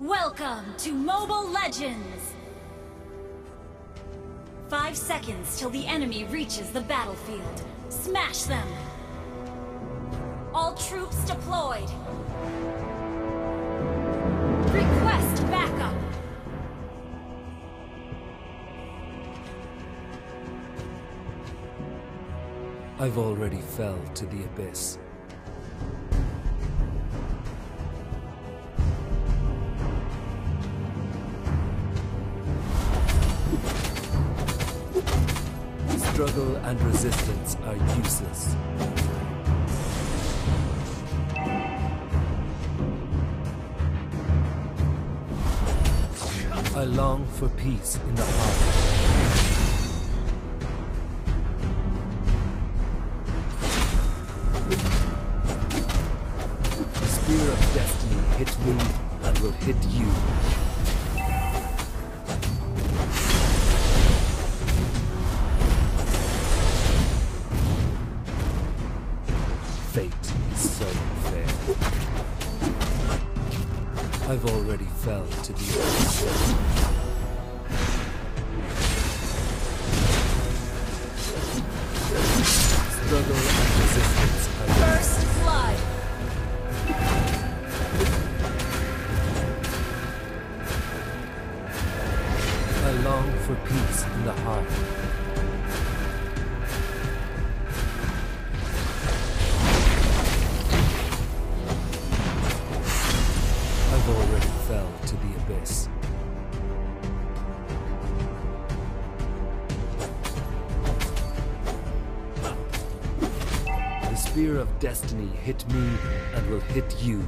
Welcome to Mobile Legends! Five seconds till the enemy reaches the battlefield. Smash them! All troops deployed! Request backup! I've already fell to the abyss. And resistance are useless. I long for peace in the heart. deal. To the abyss. The spear of destiny hit me and will hit you.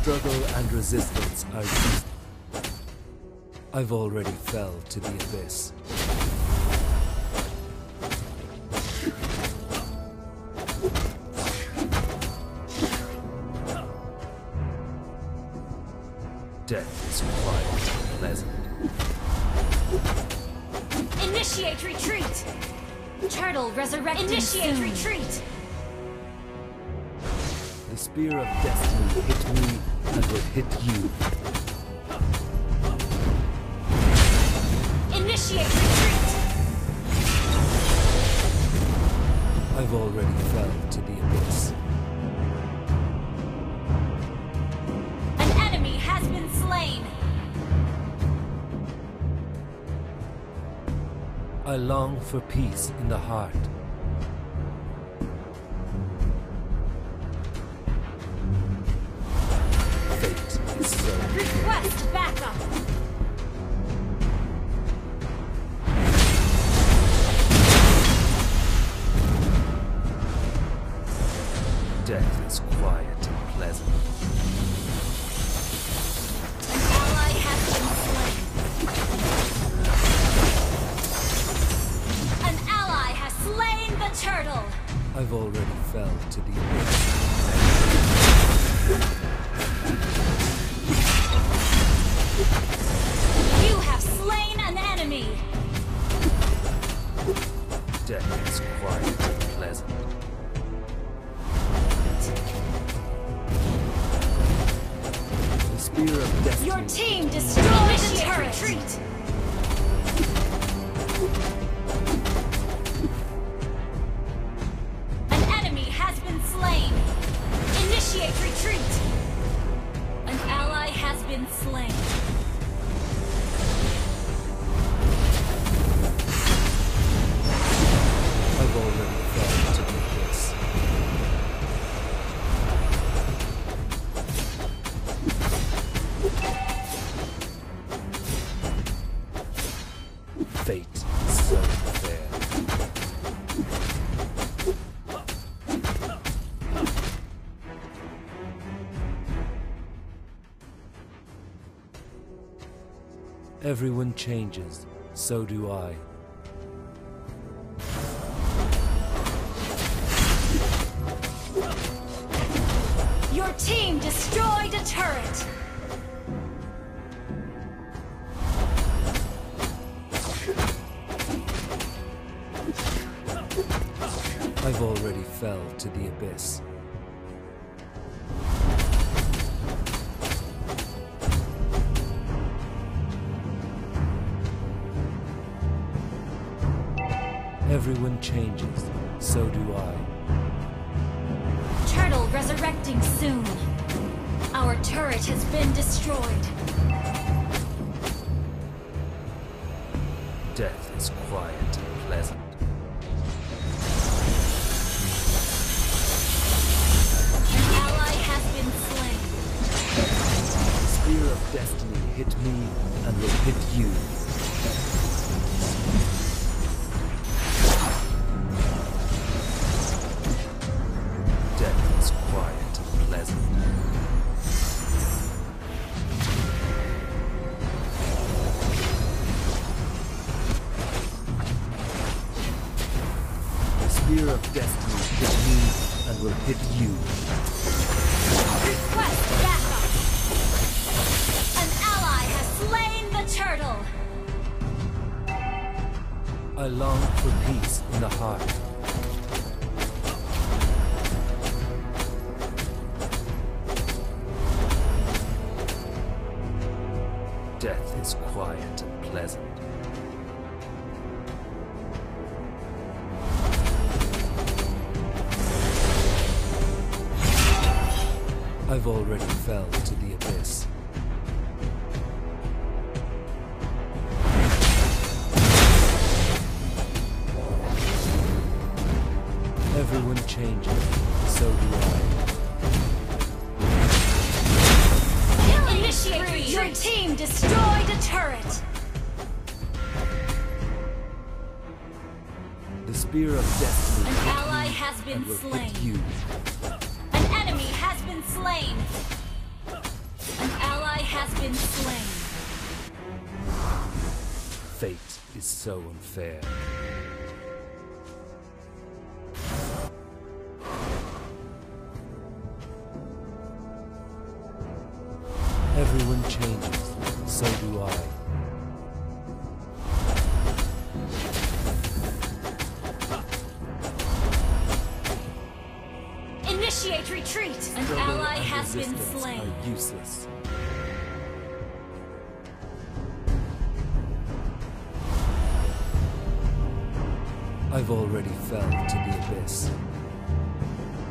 Struggle and resistance are used. I've already fell to the abyss. Spear of destiny hit me and will hit you. Initiate retreat! I've already fell to the abyss. An enemy has been slain! I long for peace in the heart. I've already fell to the abyss. You have slain an enemy! Death is quiet and pleasant. The spear of destiny. Your team destroyed the turret! Retreat! Everyone changes, so do I. Your team destroyed a turret! I've already fell to the abyss. Changes, so do I. Turtle resurrecting soon. Our turret has been destroyed. Death is quiet and pleasant. An ally has been slain. Spear of destiny hit me and will hit you. Turtle. I long for peace in the heart. Death is quiet and pleasant. I've already fell to the abyss. Changes, so do I. Initiate retreat. Your team destroyed a turret. The spear of destiny An ally has been slain. you. An enemy has been slain. An ally has been slain. Fate is so unfair. Initiate retreat. An ally has been slain. Useless. I've already fell to the abyss.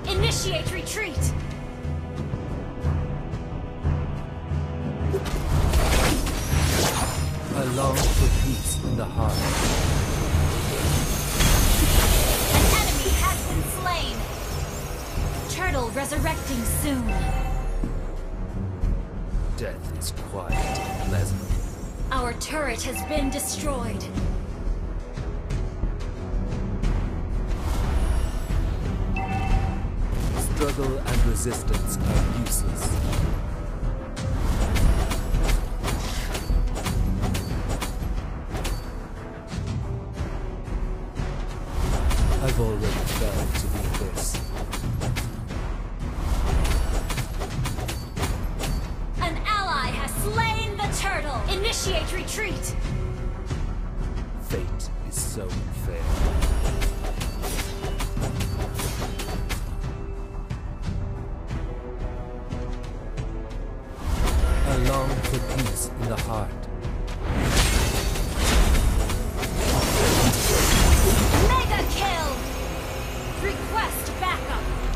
Initiate retreat. I long for peace in the heart. An enemy has been slain. Turtle resurrecting soon. Death is quiet and pleasant. Our turret has been destroyed. Struggle and resistance are useless. Long for peace in the heart. Mega kill. Request backup.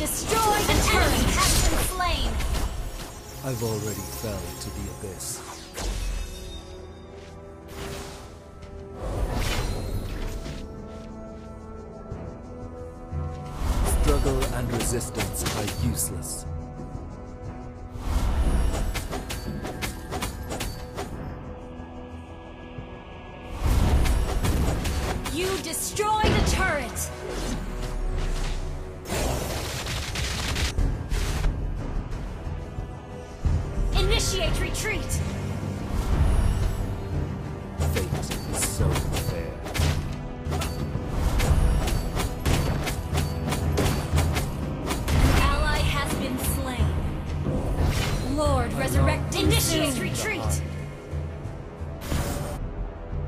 destroyed the turret has been slain. I've already fell to the abyss. Struggle and resistance are useless. You destroy the turret! Retreat! Fate is so unfair. An ally has been slain. Lord, resurrect Initiate retreat!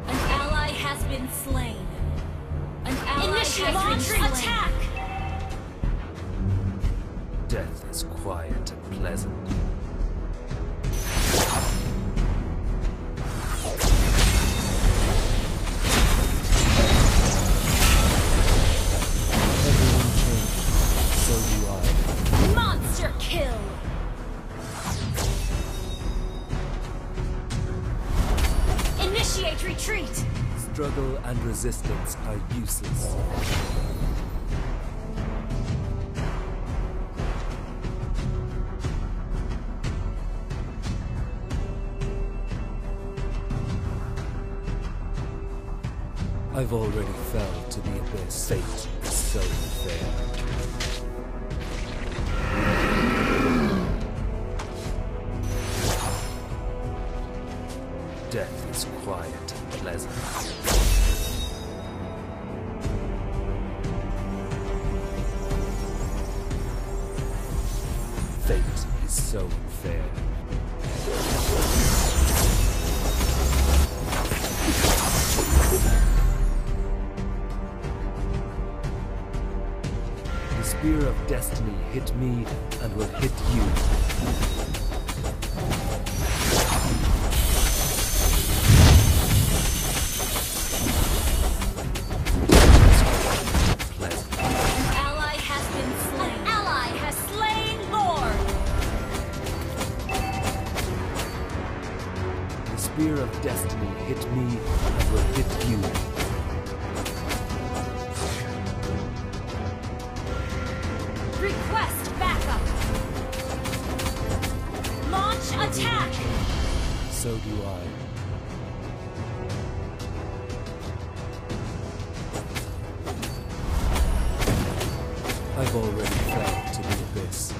An ally has been slain. An ally Initiate has been slain. Attack! Retreat! Struggle and resistance are useless. I've already fell to the abyss. Is so unfair. Spear of destiny hit me and will hit you. Ally has been slain. Ally has slain Lord! The spear of destiny hit me and will hit you. So do I. I've already fell to the abyss.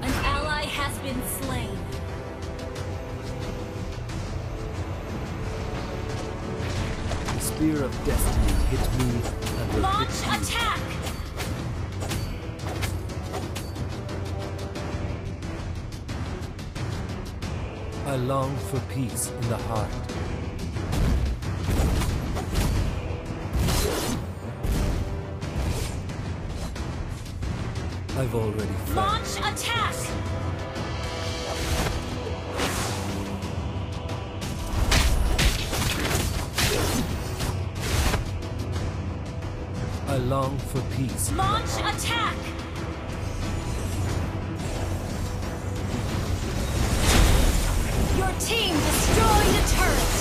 An ally has been slain. The spear of destiny hit me and Launch attack! Long for peace in the heart. I've already fell. Launch attack! I long for peace. Launch attack! Team destroyed a turret!